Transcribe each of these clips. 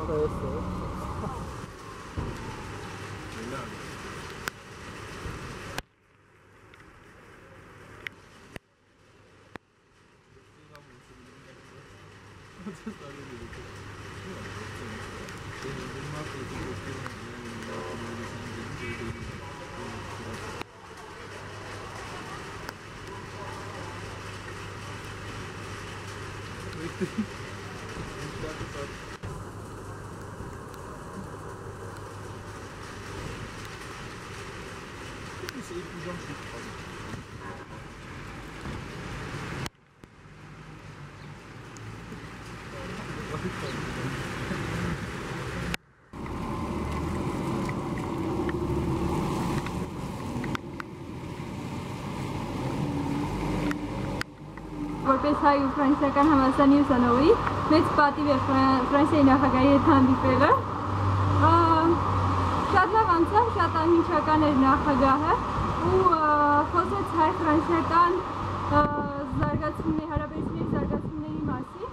어, 나 했어. Richtig. Das ist eben schon schief. Ու ֆրանսիական համալսարանի ուսանողի մեծ պատիվ է Ֆրան- Ֆրանսիայի նախագահի հետ հանդիպելը։ Շատ լավ անցավ, շատ անմիջական էր նախագահը ու խոսեց հայ-ֆրանսիական զարգացումների, հարաբերությունների զարգացումների մասին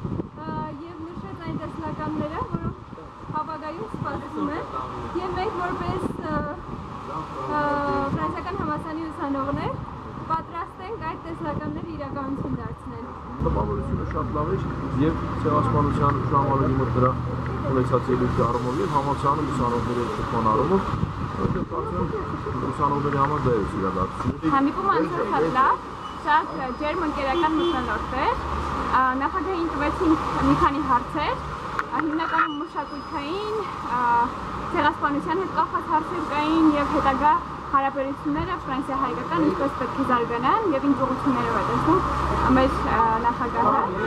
եւ նշեց այն տեսլականները, որոնք հավագայում սպասվում են եւ մենք որպես ֆրանսիական համալսարանի ուսանողներ պատրաստ ենք այդ տեսլականները իրականություն դարձնել։ տպավորությունը շատ լավ էր եւ ցեղասպանության ժամանակի մոտ դրա ունեցած ելույթի առումով եւ համացանում ուսանողների շփման առումով որտեղ կարծեմ ուսանողների համար դա է իրադարձություն։ Հանդիպումը անցավ շատ լավ, շատ ջերմ ընկերական մթնոլորտ էր։ Նախագահին տվեցինք մի քանի հարցեր, հիմնականում մշակութային, ցեղասպանության հետ կապված հարցեր կային եւ հետագա հարաբերությունները ֆրանսիա-հայկական ինչպես պետք է զարգանան եւ ինչ ուղղություններով է տեսնում մեր նախագահը։